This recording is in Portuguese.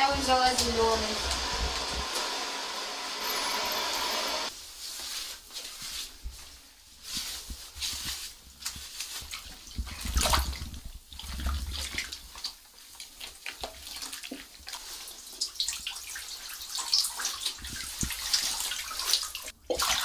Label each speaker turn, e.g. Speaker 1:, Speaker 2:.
Speaker 1: É um zoazinome. Yeah.